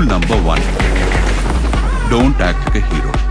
Rule number one don't act like a hero.